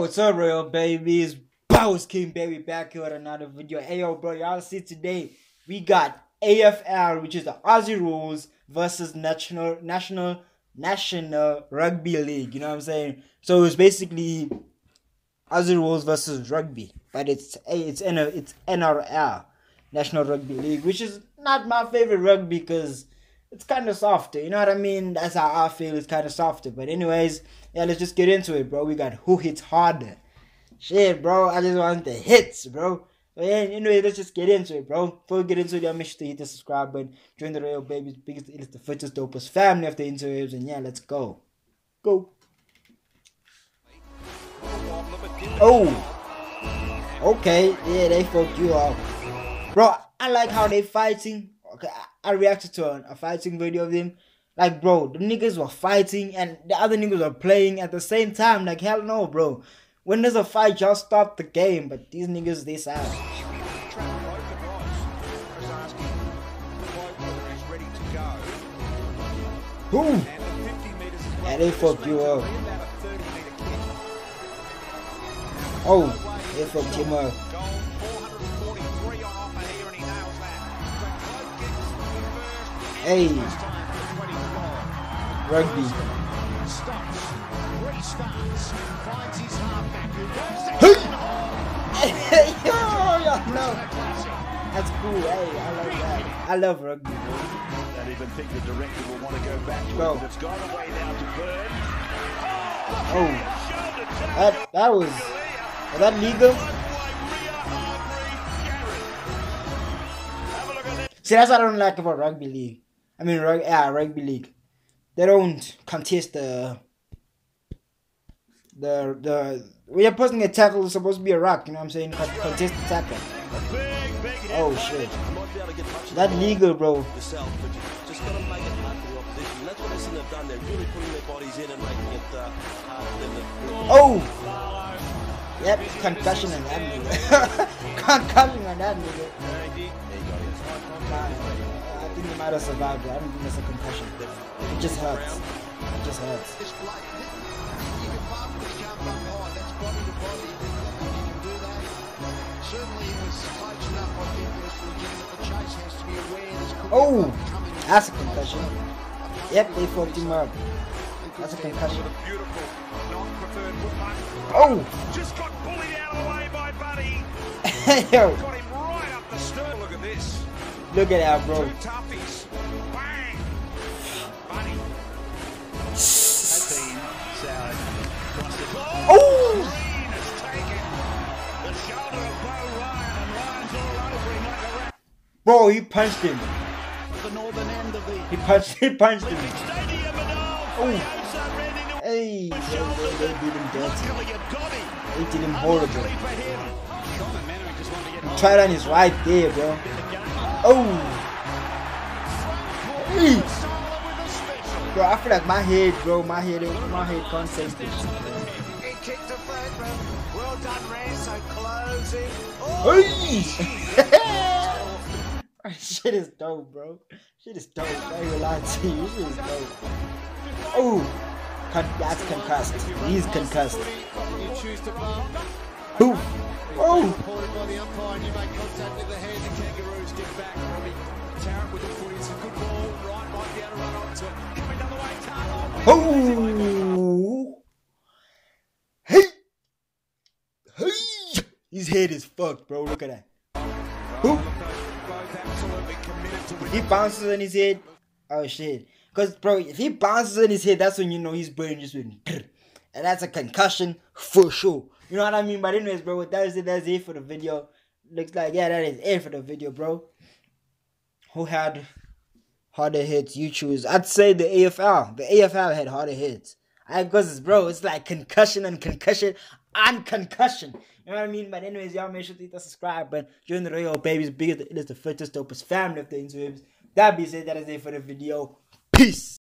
What's up, Royal Babies? Boss King Baby back here with another video. Hey, yo, bro, y'all see today we got AFL, which is the Aussie Rules versus National National National Rugby League. You know what I'm saying? So it's basically Aussie Rules versus rugby, but it's it's it's NRL National Rugby League, which is not my favorite rugby because it's kind of softer. You know what I mean? That's how I feel. It's kind of softer. But anyways, yeah, let's just get into it, bro. We got who hits harder. Shit, bro. I just want the hits, bro. But yeah, anyway, let's just get into it, bro. Before we get into it, y'all make sure to hit the subscribe button. Join the Royal Babies, biggest, it's the fittest, dopest family of the interwebs. And yeah, let's go. Go. Oh. Okay. Yeah, they fucked you up. Bro, I like how they fighting. Okay, I, reacted to a, fighting video of them. Like, bro, the niggas were fighting and the other niggas were playing at the same time. Like, hell no, bro. When there's a fight, y'all stop the game. But these niggas, they sad. Who? Yeah, they fucked you up. Oh, they fucked him up. Hey. Rugby. Hey! Oh, yo, yo, no. That's cool. Hey, I love that. I love rugby, bro. Don't even think the director will want to go back to Bro. it, but it's gone away now to Bird. Oh. oh, that that was was that legal? See, that's what I don't like about rugby league. I mean, yeah, rugby league. They don't contest the the the when you're posting a tackle, it's supposed to be a rock. You know what I'm saying? Contest the tackle. Oh shit, that legal, bro. Oh, yep, concussion on that nigga. concussion on that nigga. Might have survived. it. I don't think it's a concussion. It just hurts. It just hurts. It's like you can bump, but you can't bump high. That's body to body. You can do that. Certainly, he was close enough. I think it was legitimate. The chase has to be aware. There's could be a Oh, that's a concussion. Yep, they fucked him up. That's a concussion. Oh, Just got bullied out of the way by Buddy. yo, Got him right up the stern. Look at this. look at that, bro. Bro, he punched him. He punched. He punched him. Oh. Hey, they, they, did him dirty. They did him horrible. Luckily for him. Try is right there, bro. Oh. Hey. Bro, I feel like my head, bro, my head, my head can't sense this bro. He. Well Hey! shit is dope, bro. Shit is dope. I ain't gonna lie to you. Shit is dope. Oh, Con- that's concussed. He's concussed. Who? Oh, oh. Hey, hey. His head is fucked, bro. Look at that. Who? He bounces on his head, oh shit. Cause bro, if he bounces on his head, that's when you know his brain just went. And that's a concussion for sure. You know what I mean? But anyways, bro, that is it. That's it for the video. Looks like yeah, that is it for the video, bro. Who had harder hits? You choose. I'd say the AFL. The AFL had harder hits. I because it's bro, it's like concussion and concussion and concussion. You know what I mean? But anyways, y'all make sure to hit the subscribe button. Join the Royal Babies. Bigger, it is the fittest, dopest family of the interwebs. That being said, that is it for the video. Peace.